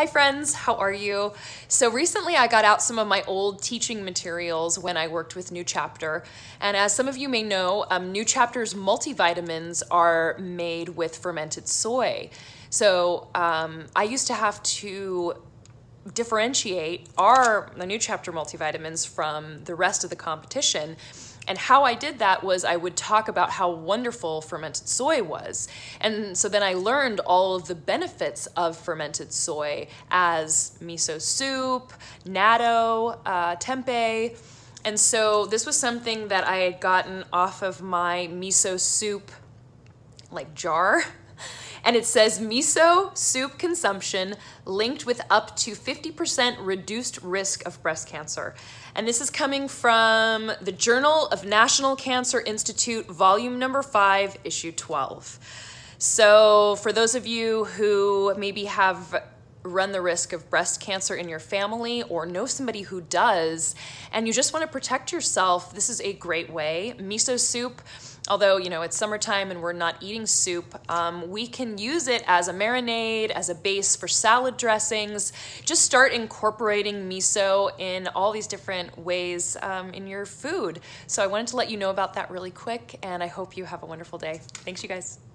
Hi friends, how are you? So recently I got out some of my old teaching materials when I worked with New Chapter. And as some of you may know, um, New Chapter's multivitamins are made with fermented soy. So um, I used to have to differentiate our the New Chapter multivitamins from the rest of the competition and how I did that was I would talk about how wonderful fermented soy was. And so then I learned all of the benefits of fermented soy as miso soup, natto, uh, tempeh. And so this was something that I had gotten off of my miso soup like jar and it says miso soup consumption linked with up to 50% reduced risk of breast cancer. And this is coming from the Journal of National Cancer Institute, volume number five, issue 12. So, for those of you who maybe have run the risk of breast cancer in your family or know somebody who does, and you just want to protect yourself, this is a great way. Miso soup although you know it's summertime and we're not eating soup um, we can use it as a marinade as a base for salad dressings. Just start incorporating miso in all these different ways um, in your food. So i wanted to let you know about that really quick and i hope you have a wonderful day. Thanks you guys